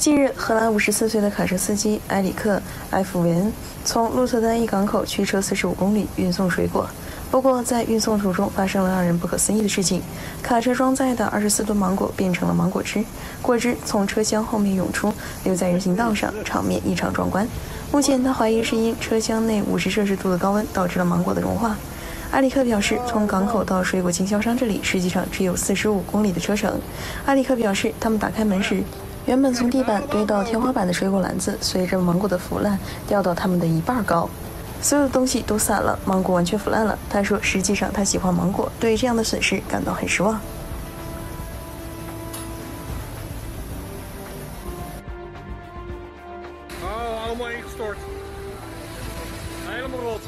近日，荷兰54岁的卡车司机埃里克·埃弗维恩从鹿特丹一港口驱车45公里运送水果。不过，在运送途中发生了让人不可思议的事情：卡车装载的24吨芒果变成了芒果汁，果汁从车厢后面涌出，流在人行道上，场面异常壮观。目前，他怀疑是因车厢内50摄氏度的高温导致了芒果的融化。埃里克表示，从港口到水果经销商这里实际上只有45公里的车程。埃里克表示，他们打开门时。原本从地板堆到天花板的水果篮子，随着芒果的腐烂掉到他们的一半高，所有的东西都散了，芒果完全腐烂了。他说，实际上他喜欢芒果，对这样的损失感到很失望。Oh,